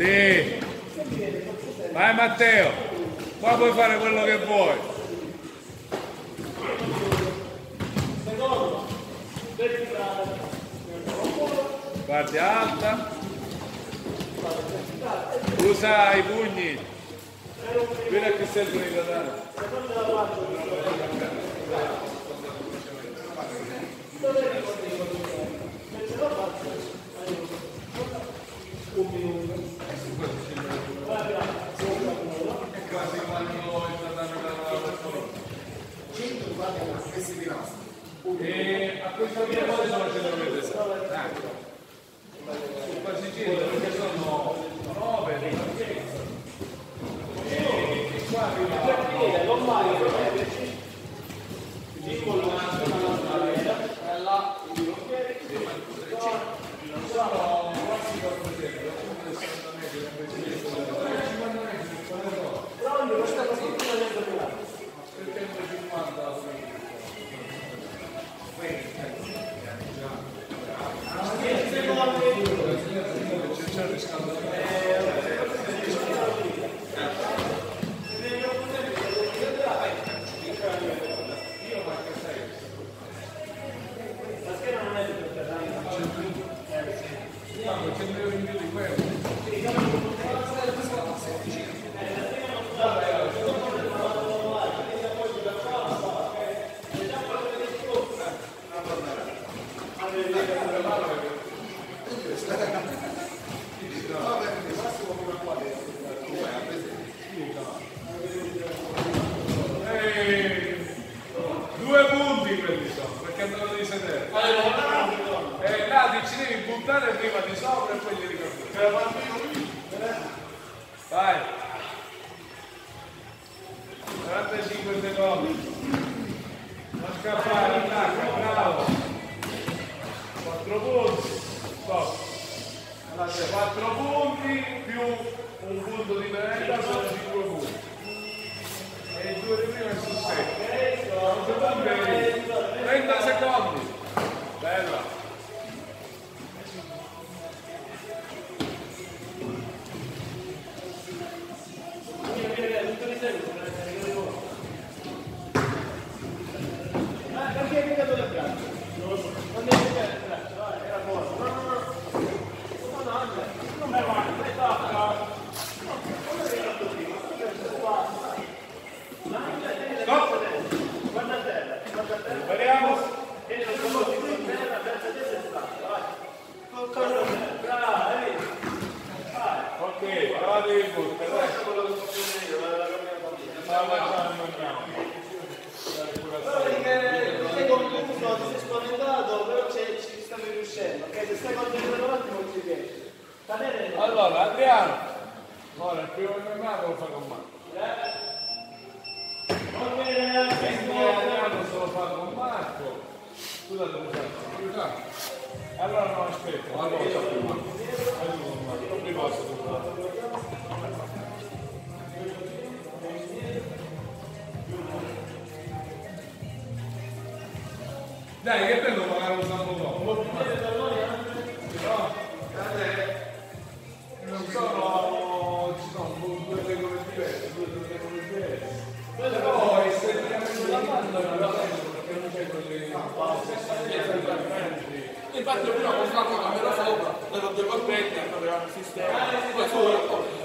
Sì. Vai Matteo, qua puoi fare quello che vuoi. Guardia alta. Usa i pugni. Guarda che servono i katana. La E a questo punto sono 100 metri. Sul passeggero perché sono 9 e qua arriva sono quasi 4 perché Tanto 100 euro in più di quello. Due punti quelli sono, perché andavo di sedere. Eh, ti ci devi buttare prima di sopra e poi li ricordi. Vai. 45 secondi. Non scappare, attacca, bravo. 4 punti. Stop. 4 punti più un punto di penalità dai. Ciao, ciao, andiamo. sei confuso, ti sei spaventato, però ci stavi riuscendo, ok? Se stai concentrato un attimo ci riesci. Va bene? Allora, Adriano. Ora, il primo MMA lo fa con Marco. Va bene, Adriano se lo con Marco. Tu Marco. Riposa tu. Dai, che prendo magari un sambo dopo? Dai, dai. Infatti prima ho fatto la camera sopra, le rotte corrette, avevano il sistema, poi sopra.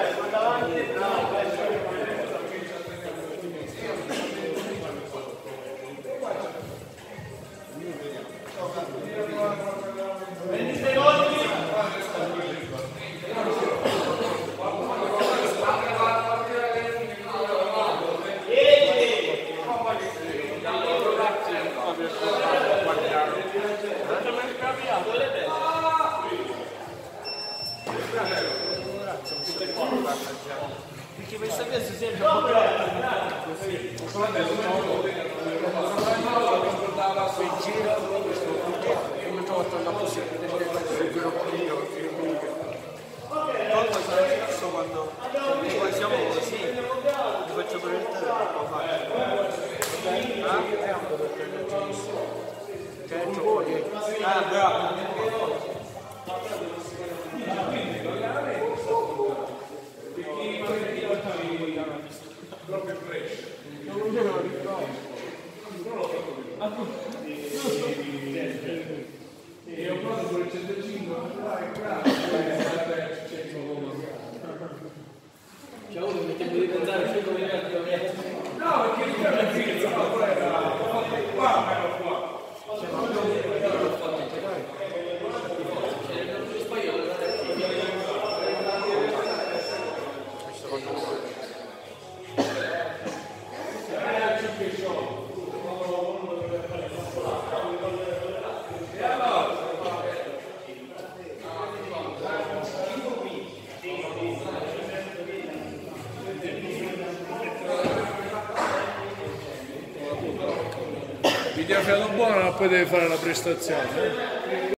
何で? Adesso si è un po' più alto. Comunque sarà fisso quando poi siamo così, ti faccio il telefono, lo faccio. Ah, bravo. E ho provato sulle 105, è grave. Cioè uno mi tempo di pensare 5 miliardi di. No, perché il è fiato buono, ma poi deve fare la prestazione. eh.